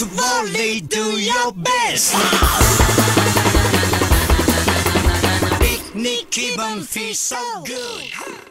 to volley, do your best. Picnic 기분 feel so good.